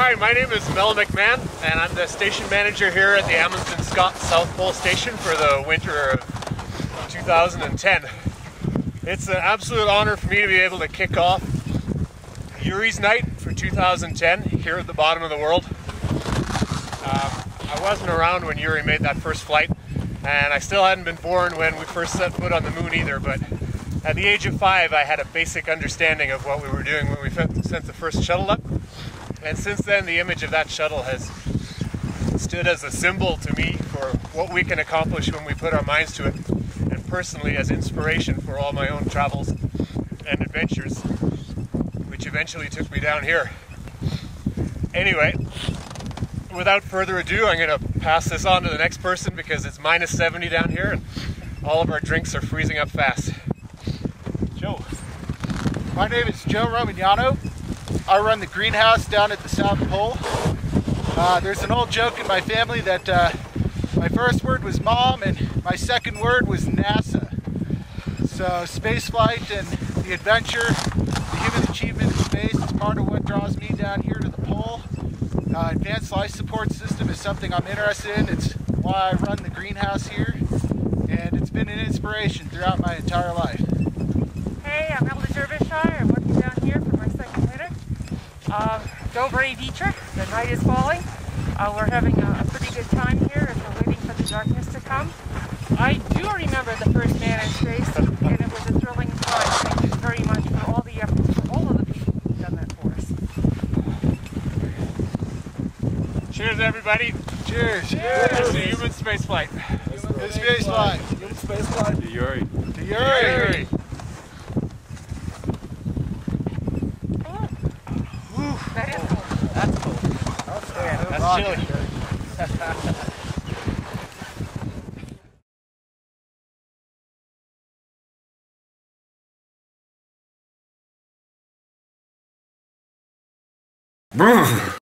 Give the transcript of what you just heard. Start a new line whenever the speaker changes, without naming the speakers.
Hi, my name is Mel McMahon, and I'm the station manager here at the Amundsen Scott South Pole Station for the winter of 2010. It's an absolute honor for me to be able to kick off Yuri's Night for 2010 here at the bottom of the world. Um, I wasn't around when Yuri made that first flight, and I still hadn't been born when we first set foot on the moon either, but at the age of five, I had a basic understanding of what we were doing when we sent the first shuttle up. And since then, the image of that shuttle has stood as a symbol to me for what we can accomplish when we put our minds to it, and personally as inspiration for all my own travels and adventures, which eventually took me down here. Anyway, without further ado, I'm going to pass this on to the next person because it's minus 70 down here and all of our drinks are freezing up fast. Joe.
My name is Joe Romagnano. I run the greenhouse down at the South Pole. Uh, there's an old joke in my family that uh, my first word was mom and my second word was NASA. So spaceflight and the adventure, the human achievement in space is part of what draws me down here to the pole. Uh, advanced life support system is something I'm interested in. It's why I run the greenhouse here and it's been an inspiration throughout my entire life.
Hey, I'm Elda Derbyshire. I'm working down here for my second winter. Uh, Dover Dietrich, the night is falling. Uh, we're having a, a, pretty good time here as we're waiting for the darkness to come. I do remember the first man in space, and it was a thrilling time. Thank you very much for all the efforts for all of the people who've done that for us.
Cheers, everybody.
Cheers.
Cheers. Cheers. To human spaceflight.
Human spaceflight.
Human spaceflight.
To Yuri.
To Yuri.
Yuri.
That's chilly.
Brr.